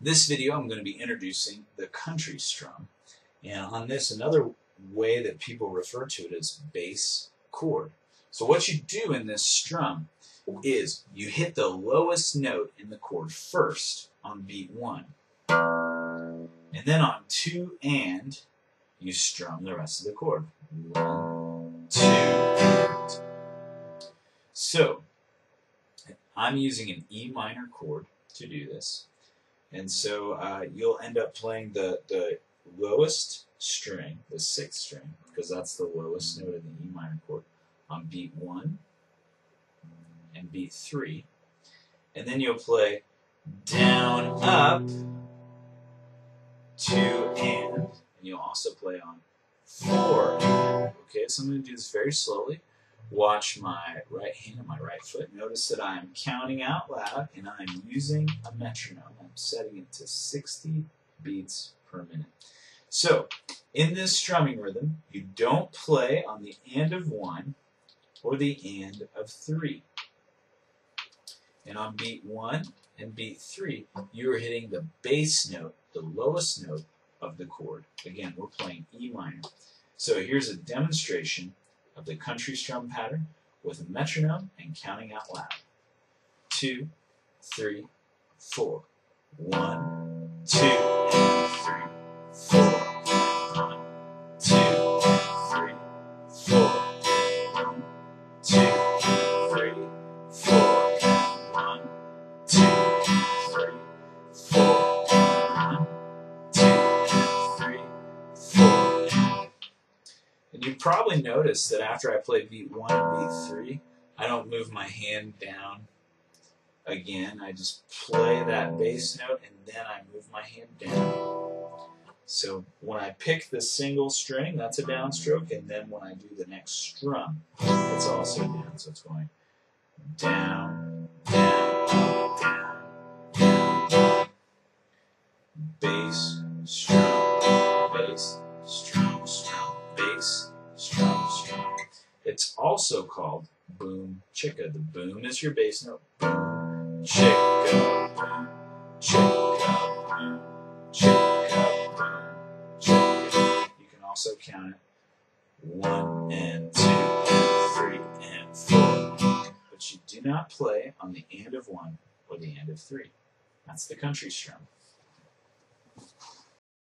This video I'm going to be introducing the country strum. And on this, another way that people refer to it is bass chord. So what you do in this strum is you hit the lowest note in the chord first on beat one. And then on two and, you strum the rest of the chord. One, two. So, I'm using an E minor chord to do this. And so uh, you'll end up playing the, the lowest string, the sixth string, because that's the lowest note in the E minor chord, on beat 1 and beat 3. And then you'll play down, up, 2, and, and you'll also play on 4. Okay, so I'm going to do this very slowly watch my right hand and my right foot. Notice that I'm counting out loud and I'm using a metronome. I'm setting it to 60 beats per minute. So, in this strumming rhythm, you don't play on the end of one or the end of three. And on beat one and beat three, you are hitting the bass note, the lowest note of the chord. Again, we're playing E minor. So here's a demonstration of the country strum pattern with a metronome and counting out loud. Two, three, four. One, two, you probably noticed that after I play beat one and beat three, I don't move my hand down again. I just play that bass note and then I move my hand down. So when I pick the single string, that's a downstroke, and then when I do the next strum, it's also down. So it's going down, down, down, down, bass, strum, bass, also called boom chicka. The boom is your bass note. Boom chicka, boom chicka, boom chicka, boom chicka. You can also count it one and two and three and four. But you do not play on the end of one or the end of three. That's the country strum.